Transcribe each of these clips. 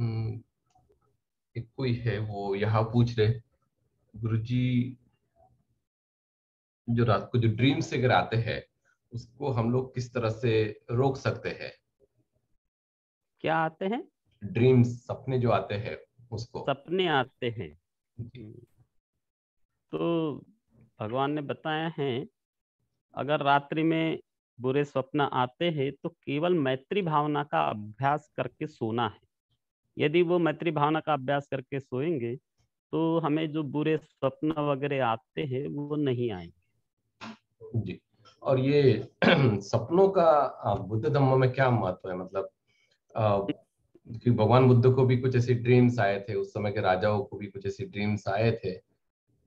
हम्म, एक कोई है वो यहाँ पूछ रहे गुरुजी जो रात को जो ड्रीम्स अगर आते हैं उसको हम लोग किस तरह से रोक सकते हैं? क्या आते हैं? ड्रीम्स सपने जो आते हैं उसको। सपने आते हैं। तो भगवान ने बताया है अगर रात्रि में बुरे स्वप्न आते हैं तो केवल मैत्री भावना का अभ्यास करके सोना है। यदि वो मैत्री भावना का अभ्यास करके सोएँगे तो हमें जो बुरे स्वप्न वगैरह आते हैं वो नहीं आएँगे। जी और ये सपनों का बुद्ध धम्म में क्या महत्व है? मतलब कि भगवान बुद्ध को भी कुछ ऐसे ड्रीम्स आए थे उस समय के राजाओं को भी कुछ ऐसे ड्रीम्स आए थे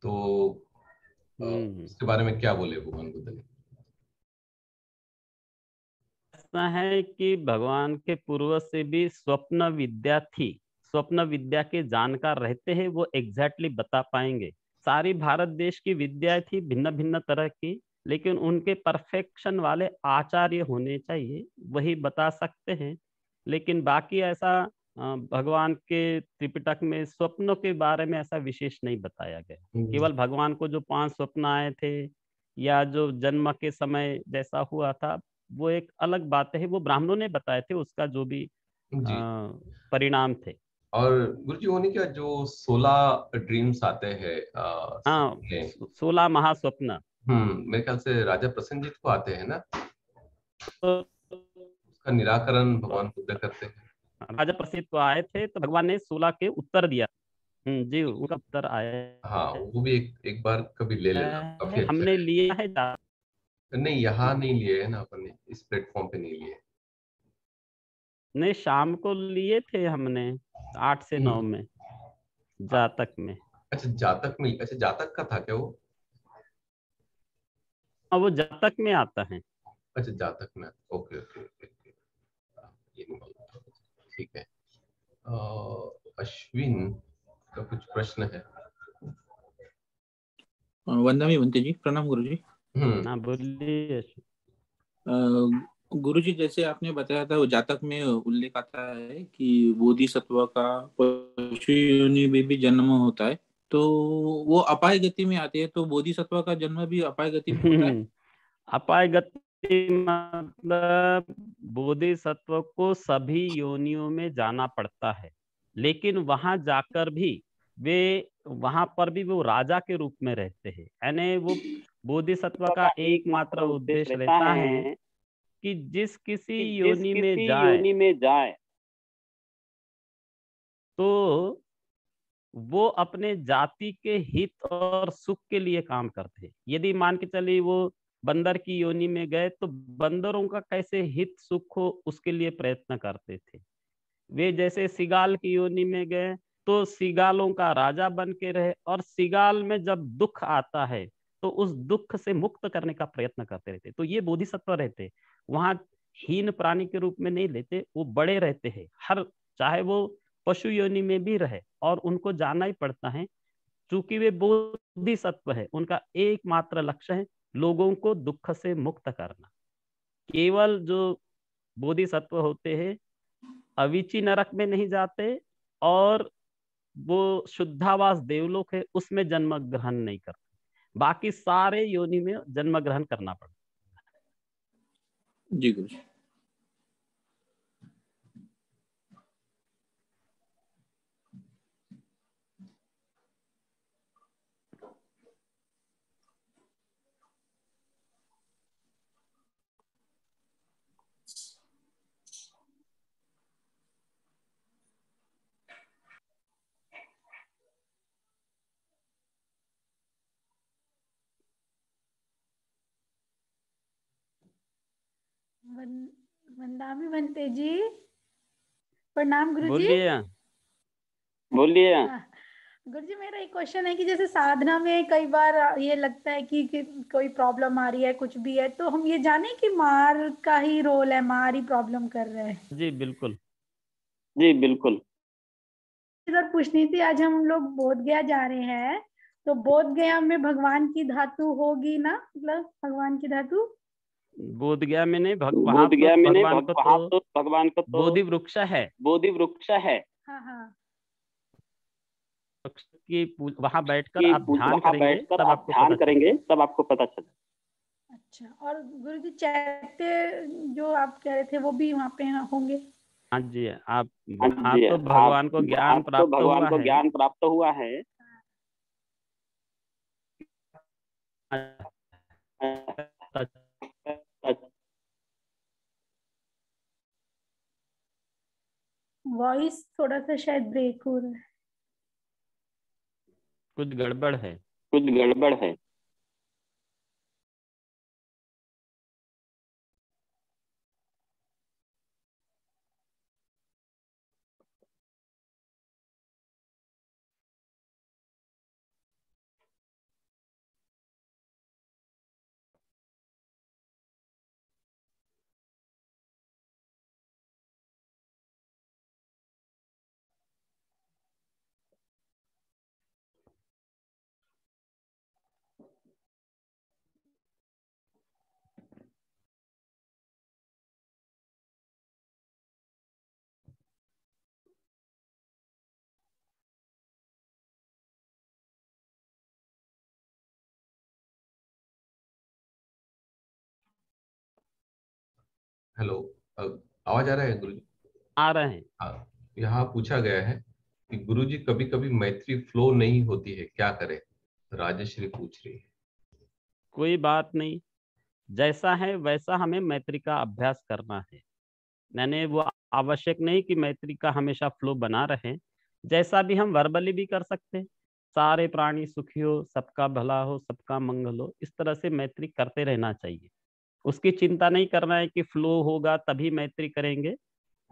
तो हम्म। उसके बारे में क्या बोले भगवान बुद्ध ने? ऐसा है कि भगवान के पूर्व से भी स्वप्न विद्या थी स्वप्न विद्या के जानकार रहते हैं वो एग्जैक्टली बता पाएँगे। सारी भारत देश की विद्या थी भिन्न भिन्न तरह की लेकिन उनके परफेक्शन वाले आचार्य होने चाहिए वही बता सकते हैं। लेकिन बाकी ऐसा भगवान के त्रिपिटक में स्वप्नों के बारे में ऐसा विशेष नहीं बताया गया। हम्म। केवल भगवान को जो पाँच स्वप्न आए थे या जो जन्म के समय जैसा हुआ था वो एक अलग बात है वो ब्राह्मणों ने बताए थे उसका जो भी आ, परिणाम थे। और गुरु जी होने क्या जो सोलह ड्रीम्स आते हैं हाँ सोलह महास्वप्न। हम्म मेरे ख्याल से राजा प्रसन्नजीत को आते हैं ना? तो, उसका निराकरण भगवान बुद्ध करते हैं। राजा प्रसिद्ध को आए थे तो भगवान ने सोलह के उत्तर दिया। हम्म, जी उनका उत्तर आया हाँ वो भी एक एक बार कभी ले लेना अच्छा हमने लिया है नहीं यहाँ नहीं लिए है ना अपन इस प्लेटफॉर्म पे नहीं लिए। नहीं शाम को लिए थे हमने आठ से नौ हम्म। में जातक में। अच्छा जातक में अच्छा जातक का था क्या वो? हाँ वो जातक में आता है। अच्छा जातक में ओके ओके ओके ये नहीं ठीक है। अश्विन का कुछ प्रश्न है। वंदमी बनते जी। प्रणाम गुरु जी। हाँ बोलिए। गुरु जी जैसे आपने बताया था वो जातक में उल्लेख आता है कि बोधि सत्व का पशु योनि में भी जन्म होता है। तो वो अपाय गति में आते हैं तो बोधि सत्व का जन्म भी अपाय गति में होता है? अपाय गति मतलब बोधिसत्व को सभी योनियों में जाना पड़ता है लेकिन वहाँ जाकर भी वे वहाँ पर भी वो राजा के रूप में रहते हैं। यानी वो बोधिसत्व का एकमात्र उद्देश्य रहता है कि जिस किसी योनि में जाए। योनि में जाए। तो वो अपने जाति के हित और सुख के लिए काम करते यदि मान के चलिए वो बंदर की योनि में गए तो बंदरों का कैसे हित सुख हो उसके लिए प्रयत्न करते थे। वे जैसे सिगाल की योनि में गए तो सिगालों का राजा बन के रहे और सिगाल में जब दुख आता है तो उस दुख से मुक्त करने का प्रयत्न करते रहते। तो ये बोधिसत्व रहते वहाँ हीन प्राणी के रूप में नहीं लेते, वो बड़े रहते हैं। हर, चाहे वो पशु योनि में भी रहे और उनको जाना ही पड़ता है। चूँकि वे बोधिसत्व है, उनका एकमात्र लक्ष्य है लोगों को दुख से मुक्त करना। केवल जो बोधिसत्व होते हैं, अविची नरक में नहीं जाते और वो शुद्धावास देवलोक है, उसमें जन्म ग्रहण नहीं करते। बाकी सारे योनि में जन्म ग्रहण करना पड़ता जी गुरु वंदामी बनते जी। प्रणाम गुरु जी बोलिए। बोलिए। हाँ। गुरु जी मेरा एक क्वेश्चन है कि जैसे साधना में कई बार ये लगता है कि, कि कोई प्रॉब्लम आ रही है कुछ भी है तो हम ये जाने कि मार का ही रोल है मार ही प्रॉब्लम कर रहे हैं। जी बिल्कुल। जी बिल्कुल। इधर पूछनी थी आज हम लोग बोध गया जा रहे हैं तो बोध गया में भगवान की धातु होगी ना मतलब भगवान की धातु? बोध गया में नहीं भगवान बोध गया में नहीं भगवान को तो भगवान को तो बोधि वृक्ष है। बोधि वृक्ष है हाँ। हाँ की वहाँ बैठकर आप ध्यान करेंगे तब आपको ध्यान करेंगे तब आपको पता चले अच्छा और गुरु जी चैत्य जो आप कह रहे थे वो भी वहाँ पे होंगे? हाँ जी आप हाँ आप तो भगवान को ज्ञान तो प्राप्त भगवान को ज्ञान प्राप्त हुआ है। वॉइस थोड़ा सा शायद ब्रेक हो रहा है। कुछ गड़बड़ है। कुछ गड़बड़ है। हेलो आवाज़ आ रहा है गुरु जी आ रहे हैं। हाँ यहाँ पूछा गया है कि गुरु जी कभी कभी मैत्री फ्लो नहीं होती है क्या करे? राजेश्वरी पूछ रही है। कोई बात नहीं। जैसा है वैसा हमें मैत्री का अभ्यास करना है। मैंने वो आवश्यक नहीं कि मैत्री का हमेशा फ्लो बना रहे। जैसा भी हम वर्बली भी कर सकते हैं। सारे प्राणी सुखी हो सबका भला हो सबका मंगल हो इस तरह से मैत्री करते रहना चाहिए। उसकी चिंता नहीं करना है कि फ्लो होगा तभी मैत्री करेंगे।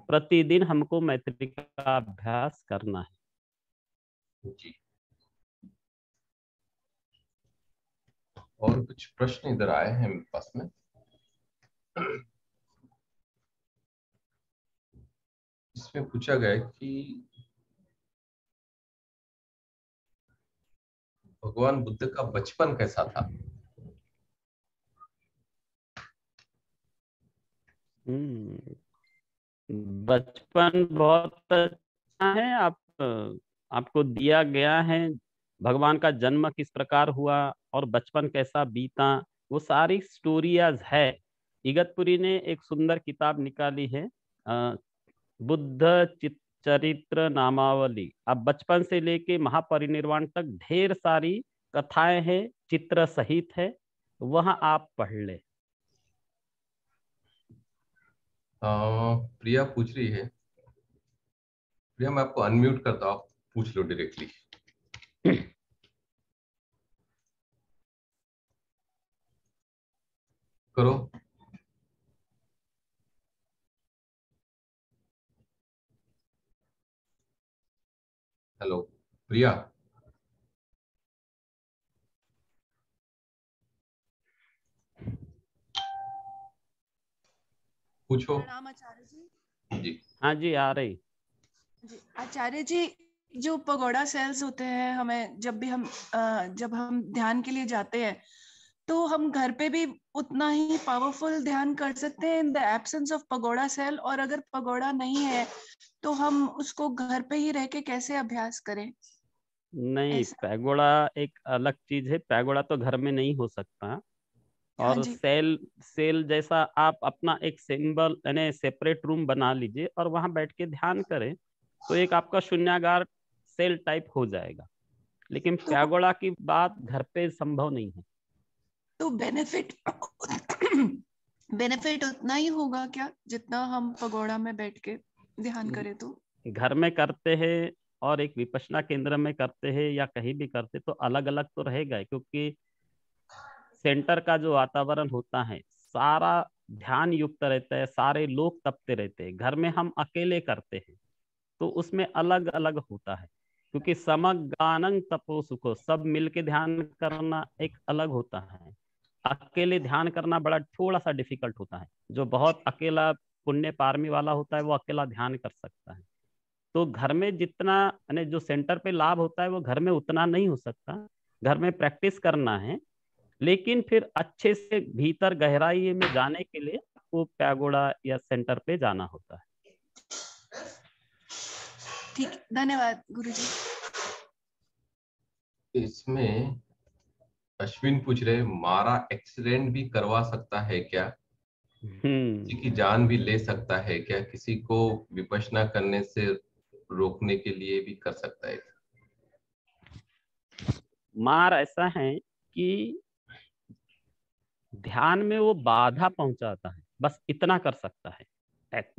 प्रतिदिन हमको मैत्री का अभ्यास करना है। और कुछ प्रश्न इधर आए हैं मेरे पास में? इसमें पूछा गया कि भगवान बुद्ध का बचपन कैसा था? हम्म, बचपन बहुत अच्छा है। आप आपको दिया गया है भगवान का जन्म किस प्रकार हुआ और बचपन कैसा बीता वो सारी स्टोरियाज है। इगतपुरी ने एक सुंदर किताब निकाली है बुद्ध चरित्र नामावली। अब बचपन से लेके महापरिनिर्वाण तक ढेर सारी कथाएँ हैं चित्र सहित है वह आप पढ़ ले। प्रिया पूछ रही है। प्रिया, मैं आपको अनम्यूट करता हूँ पूछ लो डायरेक्टली करो। हेलो प्रिया। पूछो। प्रणाम आचार्य जी। जी। हाँ जी आ रही। आचार्य जी जो पगोड़ा सेल्स होते हैं हमें जब भी हम जब हम ध्यान के लिए जाते हैं तो हम घर पे भी उतना ही पावरफुल ध्यान कर सकते हैं in the absence of pagoda sale और अगर पगोड़ा नहीं है तो हम उसको घर पे ही रह के कैसे अभ्यास करें? नहीं पैगोड़ा एक अलग चीज़ है पैगोड़ा तो घर में नहीं हो सकता। हाँ और सेल सेल जैसा आप अपना एक सिंबल यानी सेपरेट रूम बना लीजिए और वहाँ बैठ के ध्यान करें तो एक आपका शून्यागार सेल टाइप हो जाएगा। लेकिन तो- पैगोड़ा की बात घर पे संभव नहीं है। तो बेनिफिट बेनिफिट उतना ही होगा क्या जितना हम पगोड़ा में बैठ के ध्यान करें तो? घर में करते हैं और एक विपश्यना केंद्र में करते हैं या कहीं भी करते तो अलग अलग तो रहेगा क्योंकि सेंटर का जो वातावरण होता है, सारा ध्यान युक्त रहता है, सारे लोग तपते रहते हैं, घर में हम अकेले करते हैं तो उसमें अलग अलग होता है, क्योंकि समगानंग तपो सुखो, सब मिलके ध्यान करना एक अलग होता है। अकेले ध्यान करना बड़ा थोड़ा सा डिफ़िकल्ट होता है, जो बहुत अकेला पुण्य पारमी वाला होता है, वो अकेला ध्यान कर सकता है। तो घर में जितना जो सेंटर पे लाभ होता है, वो घर में उतना नहीं हो सकता। घर में प्रैक्टिस करना है लेकिन फिर अच्छे से भीतर गहराई में जाने के लिए आपको पैगोड़ा या सेंटर पे जाना होता है। ठीक धन्यवाद गुरुजी। इसमें अश्विन पूछ रहे मारा एक्सीडेंट भी करवा सकता है क्या? हम्म। किसी की जान भी ले सकता है क्या? किसी को विपशना करने से रोकने के लिए भी कर सकता है मार ऐसा है कि ध्यान में वो बाधा पहुंचाता है, बस इतना कर सकता है।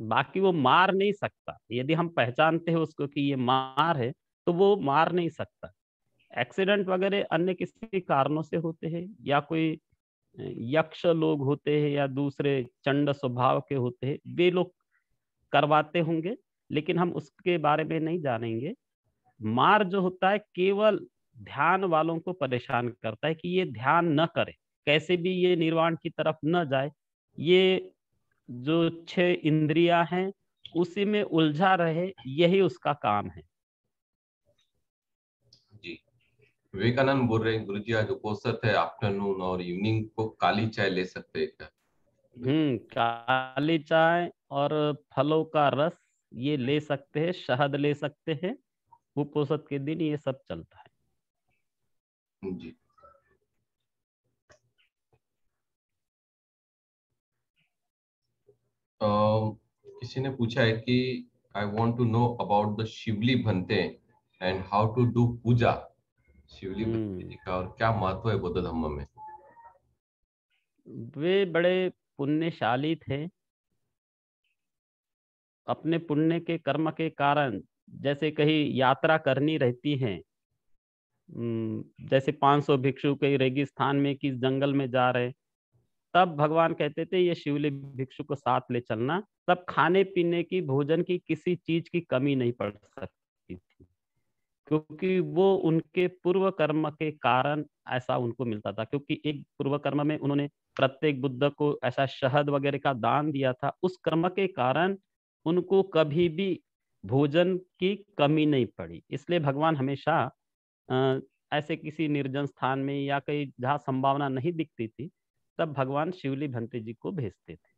बाकी वो मार नहीं सकता। यदि हम पहचानते हैं उसको कि ये मार है तो वो मार नहीं सकता। एक्सीडेंट वगैरह अन्य किसी कारणों से होते हैं, या कोई यक्ष लोग होते हैं, या दूसरे चंड स्वभाव के होते हैं, वे लोग करवाते होंगे, लेकिन हम उसके बारे में नहीं जानेंगे। मार जो होता है, केवल ध्यान वालों को परेशान करता है कि ये ध्यान न करे। कैसे भी ये निर्वाण की तरफ़ न जाए ये जो छह इंद्रियाँ हैं उसी में उलझा रहे यही उसका काम है। जी। विवेकानंद बोल रहे हैं गुरु जी आज उपोषित है आफ्टरनून और इवनिंग को काली चाय ले सकते हैं क्या? हम्म काली चाय और फलों का रस ये ले सकते हैं शहद ले सकते हैं उपोषित के दिन ये सब चलता है। जी। किसी ने पूछा है कि I want to know about the Sivali Bhante and how to do puja. Sivali Bhante hmm. जी का और क्या महत्व है बौद्ध धर्म में? वे बड़े पुण्यशाली थे। अपने पुण्य के कर्म के कारण जैसे कहीं यात्रा करनी रहती है जैसे 500 भिक्षु कहीं रेगिस्तान में किस जंगल में जा रहे तब भगवान कहते थे, ये शिवली भिक्षु को साथ ले चलना। तब खाने पीने की, भोजन की किसी चीज़ की कमी नहीं पड़ सकती थी। क्योंकि वो उनके पूर्व कर्म के कारण ऐसा उनको मिलता था। क्योंकि एक पूर्व कर्म में उन्होंने प्रत्येक बुद्ध को ऐसा शहद वगैरह का दान दिया था। उस कर्म के कारण उनको कभी भी भोजन की कमी नहीं पड़ी। इसलिए भगवान हमेशा ऐसे किसी निर्जन स्थान में या कहीं जहाँ संभावना नहीं दिखती थी तब भगवान शिवली भंते जी को भेजते थे।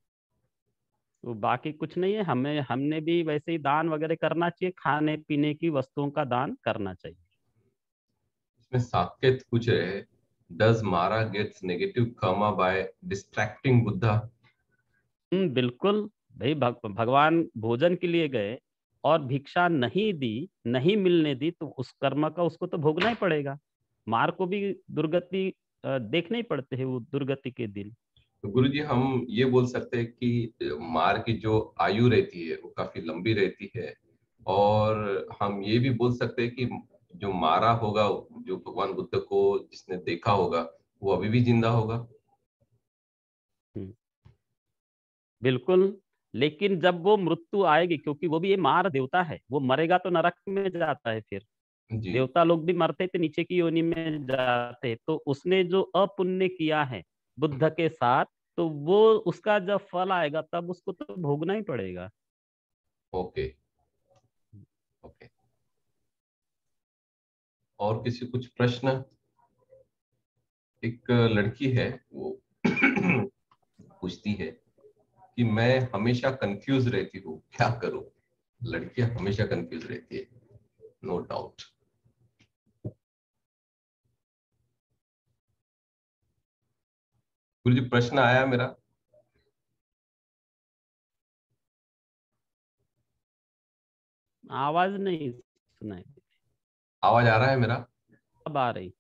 तो बाकी कुछ नहीं है हमें हमने भी वैसे ही दान वगैरह करना चाहिए खाने पीने की वस्तुओं का दान करना चाहिए। इसमें साकेत पूछ रहे हैं does Mara gets negative karma by distracting Buddha बिल्कुल। भाई भग, भगवान भोजन के लिए गए और भिक्षा नहीं दी नहीं मिलने दी तो उस कर्म का उसको तो भोगना ही पड़ेगा। मार को भी दुर्गति देखने ही पड़ते हैं वो दुर्गति के दिन। तो गुरु जी हम ये बोल सकते हैं कि मार की जो आयु रहती है वो काफ़ी लंबी रहती है। और हम ये भी बोल सकते हैं कि जो मारा होगा जो भगवान बुद्ध को जिसने देखा होगा वो अभी भी ज़िंदा होगा। बिल्कुल। लेकिन जब वो मृत्यु आएगी क्योंकि वो भी ये मार देवता है वो मरेगा तो नरक में जाता है फिर। देवता लोग भी मरते थे नीचे की योनि में जाते। तो उसने जो अपुण्य किया है बुद्ध के साथ तो वो उसका जब फल आएगा तब उसको तो भोगना ही पड़ेगा। ओके। ओके। और किसी कुछ प्रश्न? एक लड़की है वो पूछती है कि मैं हमेशा कंफ्यूज रहती हूँ क्या करूँ? लड़कियाँ हमेशा कंफ्यूज रहती है नो no डाउट गुरु जी प्रश्न आया मेरा। आवाज़ नहीं सुनाई आवाज़ आ रहा है मेरा? अब आ रही।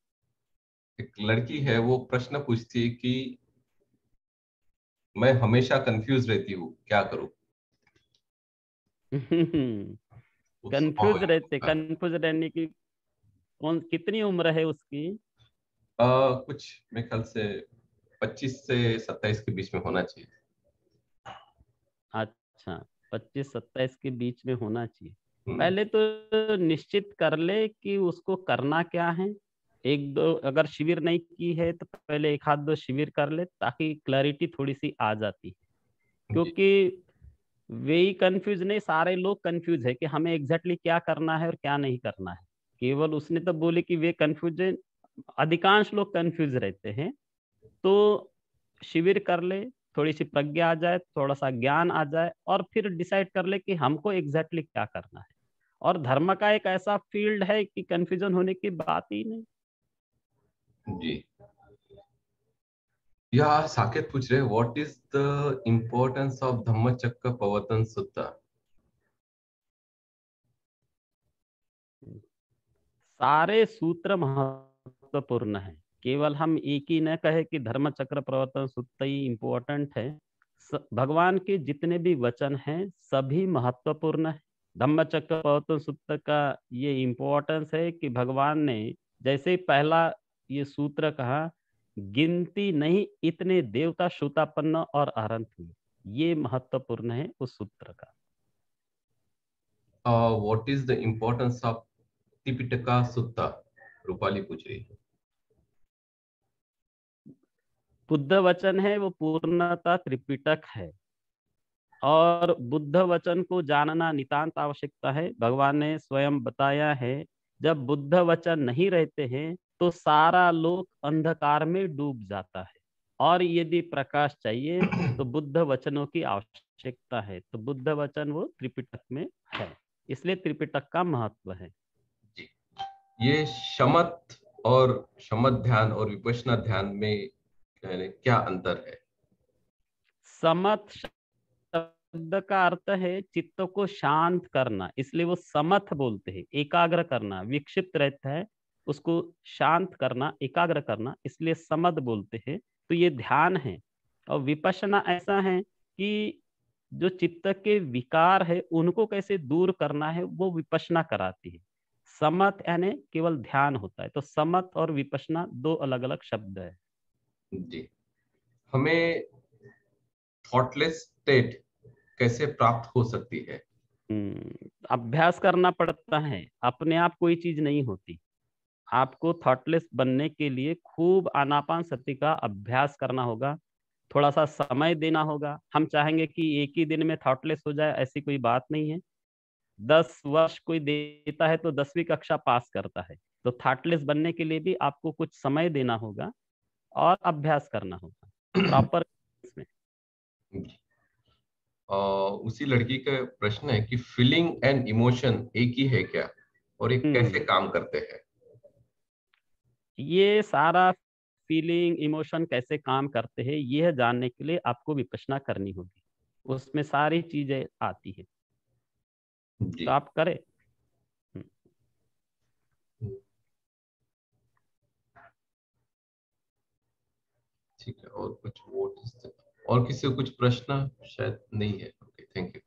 एक लड़की है वो प्रश्न पूछती है कि मैं हमेशा कंफ्यूज रहती हूँ क्या करूँ? कंफ्यूज रहते। कंफ्यूज रहने की कौन कितनी उम्र है उसकी? अ, कुछ मेरे ख्याल से 25 से 27 के बीच में होना चाहिए। अच्छा पच्चीस सत्ताईस के बीच में होना चाहिए। हम्म, पहले तो निश्चित कर ले कि उसको करना क्या है। एक दो अगर शिविर नहीं की है तो पहले एक हाथ दो शिविर कर ले ताकि क्लैरिटी थोड़ी सी आ जाती है। क्योंकि वे ही कंफ्यूज नहीं सारे लोग कंफ्यूज है कि हमें एग्जैक्टली क्या करना है और क्या नहीं करना है। केवल उसने तो बोले कि वे कंफ्यूज अधिकांश लोग कंफ्यूज रहते हैं। तो शिविर कर ले थोड़ी सी प्रज्ञा आ जाए थोड़ा सा ज्ञान आ जाए और फिर डिसाइड कर ले कि हमको एग्जैक्टली क्या करना है। और धर्म का एक ऐसा फ़ील्ड है कि कंफ्यूजन होने की बात ही नहीं। जी। या साकेत पूछ रहे what is the importance of Dhammachakra Pravartan Sutta सारे सूत्र महत्वपूर्ण हैं। केवल हम एक ही न कहे कि धर्म चक्र प्रवर्तन सूत्र ही। इम्पोर्टेंट है भगवान के जितने भी वचन हैं, सभी महत्वपूर्ण है। धम्म चक्र प्रवर्तन सूत्र का ये इम्पोर्टेंस है कि भगवान ने जैसे पहला ये सूत्र कहा, गिनती नहीं, इतने देवता श्रोतापन्न और अरंत हुए। ये महत्वपूर्ण है उस सूत्र का। What is the importance of Tripitaka Sutta Rupali पूछ रही है। बुद्ध वचन है, वो पूर्णता त्रिपिटक है। और बुद्ध वचन को जानना नितांत आवश्यकता है। भगवान ने स्वयं बताया है, जब बुद्ध वचन नहीं रहते हैं तो सारा लोक अंधकार में डूब जाता है। और यदि प्रकाश चाहिए तो बुद्ध वचनों की आवश्यकता है। तो बुद्ध वचन वो त्रिपिटक में है, इसलिए त्रिपिटक का महत्व है। ये शमत और शमत ध्यान और विपशना ध्यान में क्या अंतर है? समत शब्द का अर्थ है चित्त को शांत करना, इसलिए वो समथ बोलते हैं, एकाग्र करना, विक्षिप्त रहता है, उसको शांत करना, एकाग्र करना, इसलिए समद बोलते हैं। तो ये ध्यान है और विपसना ऐसा है कि जो चित्त के विकार है, उनको कैसे दूर करना है, वो विपसना कराती है। समत यानी केवल ध्यान होता है तो समत और विपसना दो अलग अलग शब्द है। जी। हमें थॉटलेस स्टेट कैसे प्राप्त हो सकती है? हम्म, अभ्यास करना पड़ता है। अपने आप कोई चीज़ नहीं होती। आपको थॉटलेस बनने के लिए खूब आनापान सती का अभ्यास करना होगा। थोड़ा सा समय देना होगा। हम चाहेंगे कि एक ही दिन में थॉटलेस हो जाए ऐसी कोई बात नहीं है। दस वर्ष कोई देता है तो दसवीं कक्षा पास करता है। तो थॉटलेस बनने के लिए भी आपको कुछ समय देना होगा। और अभ्यास करना होगा। प्रॉपर में उसी लड़की का प्रश्न है कि फीलिंग एंड इमोशन एक ही है क्या? और एक कैसे हम्म। काम करते हैं? ये सारा फीलिंग इमोशन कैसे काम करते हैं यह जानने के लिए आपको विपसना करनी होगी। उसमें सारी चीज़ें आती है। तो आप करें। ठीक है और कुछ वोट और किसी को कुछ प्रश्न? शायद नहीं है। ओके थैंक यू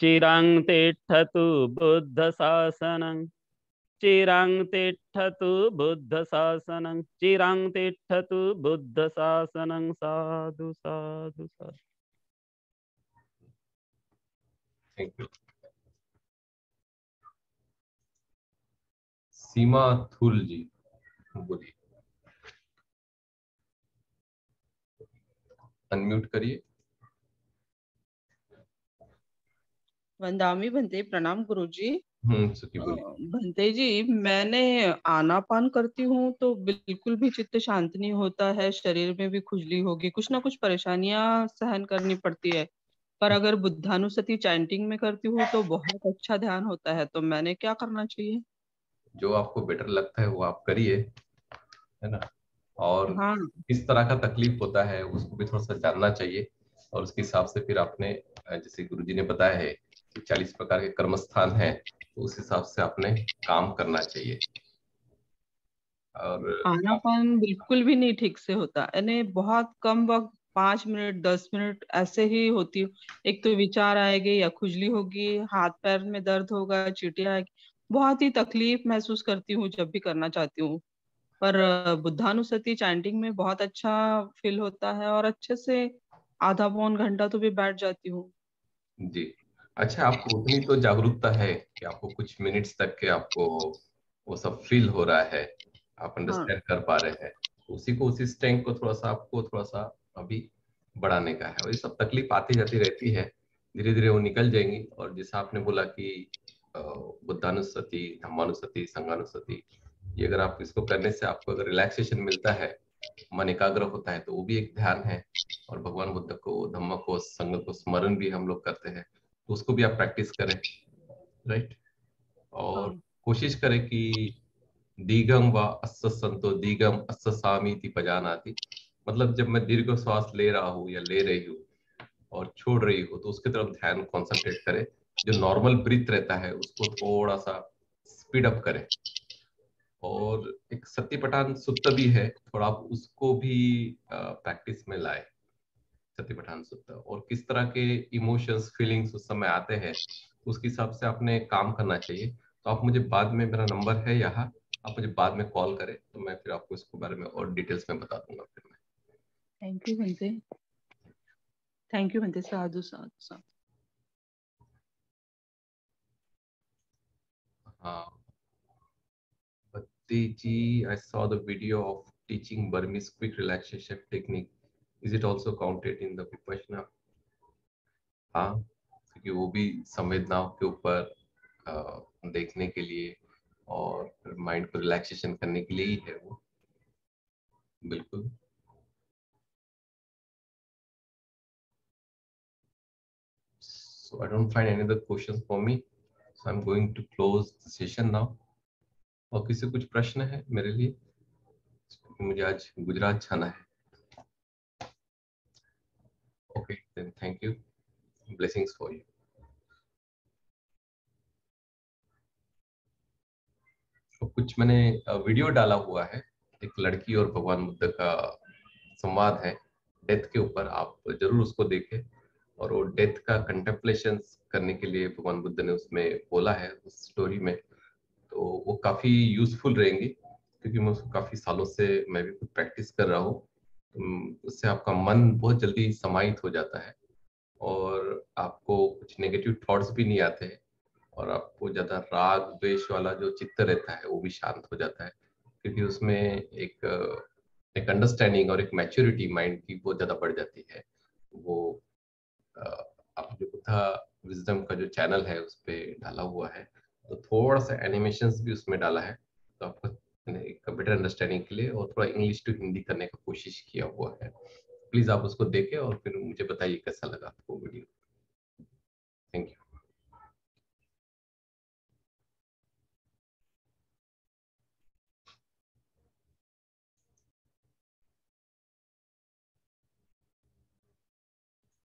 चिरं तिष्ठतु बुद्ध शासनं चिरं तिष्ठतु बुद्ध शासनं चिरं तिष्ठतु बुद्ध शासनं साधु साधु साधु। थैंक यू सीमा थुल जी बोलिए। अनम्यूट करिए। वंदामी बनते प्रणाम गुरुजी। हम्म भंते जी मैंने आनापान करती हूँ तो बिल्कुल भी चित्त शांत नहीं होता है शरीर में भी खुजली होगी कुछ ना कुछ परेशानियाँ सहन करनी पड़ती है। पर अगर बुद्धानुसति चैंटिंग में करती हूँ तो बहुत अच्छा ध्यान होता है तो मैंने क्या करना चाहिए? जो आपको बेटर लगता है वो आप करिए है ना? और हाँ। किस तरह का तकलीफ़ होता है उसको भी थोड़ा सा जानना चाहिए। और उसके हिसाब से फिर आपने जैसे गुरुजी ने बताया है कि चालीस प्रकार के कर्म स्थान है तो उस हिसाब से आपने काम करना चाहिए। और आनापान बिल्कुल भी नहीं ठीक से होता। यानी बहुत कम वक्त पाँच मिनट दस मिनट ऐसे ही होती हो। एक तो विचार आएगी या खुजली होगी हाथ पैर में दर्द होगा चीटी आएगी। बहुत ही तकलीफ़ महसूस करती हूँ जब भी करना चाहती हूँ। पर बुद्धानुसति चैंटिंग में बहुत अच्छा फील होता है और अच्छे से आधा पौन घंटा तो भी बैठ जाती हूँ। जी। अच्छा आपको उतनी तो जागरूकता है कि आपको कुछ मिनट्स तक के आपको वो सब फील हो रहा है आप अंडरस्टैंड हाँ. कर पा रहे हैं। उसी को उसी स्ट्रेंथ को थोड़ा सा आपको थोड़ा सा अभी बढ़ाने का है और ये सब तकलीफ़ आती जाती रहती है धीरे धीरे वो निकल जाएँगी और जैसा आपने बोला कि बुद्धानुसति धम्मानुसति संगानुसति ये अगर आप इसको करने से आपको अगर रिलैक्सेशन मिलता है मन एकाग्र होता है तो वो भी एक ध्यान है। और भगवान बुद्ध को धम्म को संग को स्मरण भी हम लोग करते हैं तो उसको भी आप प्रैक्टिस करें। राइट और हाँ। कोशिश करें कि दीगम व अस्य संतो दीगम अस्य सामीति पजानाति। मतलब जब मैं दीर्घ श्वास ले रहा हूँ या ले रही हूँ और छोड़ रही हूँ तो उसकी तरफ़ ध्यान कॉन्सेंट्रेट करें। जो नॉर्मल ब्रीथ रहता है उसको थोड़ा सा स्पीड अप करें। और एक सत्यपठान सुत्त भी है थोड़ा आप उसको भी प्रैक्टिस में लाए सत्यपठान सुत्त और किस तरह के इमोशंस फीलिंग्स उस समय आते हैं उसके हिसाब से आपने काम करना चाहिए। तो आप मुझे बाद में मेरा नंबर है यहाँ आप मुझे बाद में कॉल करें तो मैं फिर आपको इसके बारे में और डिटेल्स में बता दूँगा फिर मैं। Thank you Bhante thank you साधु साधु साधु हाँ। Bhatti ji, I saw the video of teaching Burmese quick relaxation technique. Is it also counted in the Vipassana? हाँ क्योंकि वो भी संवेदनाओं के ऊपर अ, देखने के लिए और माइंड को रिलैक्सेशन करने के लिए ही है वो बिल्कुल So I don't find any other questions for me. So I'm going to close the session now. और किसी कुछ प्रश्न है मेरे लिए? मुझे आज गुजरात जाना है। Okay then thank you blessings for you कुछ मैंने वीडियो डाला हुआ है। एक लड़की और भगवान बुद्ध का संवाद है। डेथ के ऊपर आप ज़रूर उसको देखें। और वो डेथ का कंटेम्पलेशन करने के लिए भगवान बुद्ध ने उसमें बोला है, उस स्टोरी में। तो वो काफ़ी यूजफुल रहेंगी, क्योंकि मैं उसको काफ़ी सालों से मैं भी खुद प्रैक्टिस कर रहा हूँ। तो उससे आपका मन बहुत जल्दी समाहित हो जाता है और आपको कुछ नेगेटिव थॉट्स भी नहीं आते हैं और आपको ज़्यादा राग, द्वेष वाला जो चित्त रहता है, वो भी शांत हो जाता है। क्योंकि उसमें एक एक अंडरस्टैंडिंग और एक मैच्योरिटी माइंड की बहुत ज़्यादा बढ़ जाती है। वो आप जो बुद्धा विजडम का जो चैनल है, उस पर डाला हुआ है। तो थोड़ा सा एनिमेशन भी उसमें डाला है। तो आपको बेटर अंडरस्टैंडिंग के लिए और थोड़ा इंग्लिश टू हिंदी करने का कोशिश किया हुआ है। प्लीज़ आप उसको देखें और फिर मुझे बताइए कैसा लगा आपको वीडियो थैंक यू